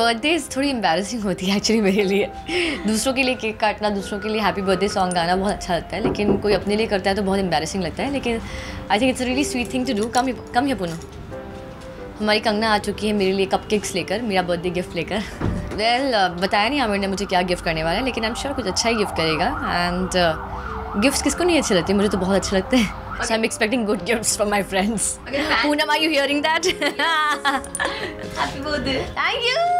Birthday थोड़ी embarrassing होती है एक्चुअली मेरे लिए दूसरों के लिए केक काटना दूसरों के लिए हैप्पी बर्थडे सॉन्ग गाना बहुत अच्छा लगता है लेकिन कोई अपने लिए करता है तो बहुत एम्बेरसिंग लगता है लेकिन I think it's really sweet thing to do कम कम या पुनः हमारी कंगना आ चुकी है मेरे लिए कप केक्स लेकर मेरा बर्थडे गिफ्ट लेकर वेल well, uh, बताया नहीं आमिर ने मुझे क्या गिफ्ट करने वाला है लेकिन आई एम श्योर कुछ अच्छा ही गिफ्ट करेगा एंड गिफ्ट्स uh, किसको नहीं अच्छे लगते मुझे तो बहुत अच्छे लगते हैं. So I'm expecting good gifts from my friends. Okay, Poonam, are you hearing that? Happy birthday. Thank you.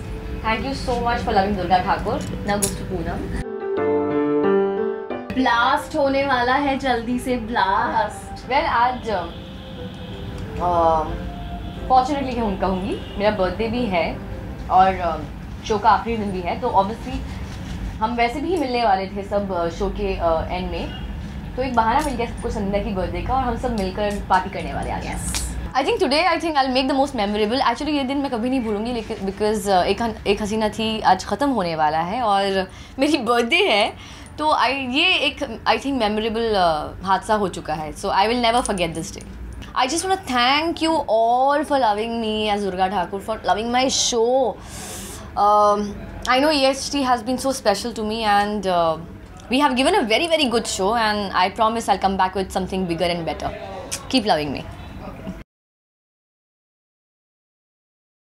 Thank you so much for loving Durga Thakur ना गोस टू पूनम ब्लास्ट होने वाला है जल्दी से ब्लास्ट वेल आज fortunately um, कहूँगी मेरा birthday भी है और शो um, का आखिरी दिन भी है। तो ऑब्वियसली हम वैसे भी मिलने वाले थे सब शो uh, के एंड uh, में। तो एक बहाना मिल गया सबको संध्या की बर्थडे का और हम सब मिलकर पार्टी करने वाले आज I think today I think I make the most memorable actually ये दिन मैं कभी नहीं भूलूँगी, लेकिन बिकॉज़ एक एक हसीना थी, आज ख़त्म होने वाला है, और मेरी बर्थडे है तो आई ये एक आई थिंक मेमोरेबल हादसा हो चुका है। So I will never forget this day I just want thank you all for loving me as Durga Thakur for loving my show I know yes T has been so special to me and we have given a very very good show and I promise I come back with something bigger and better keep loving me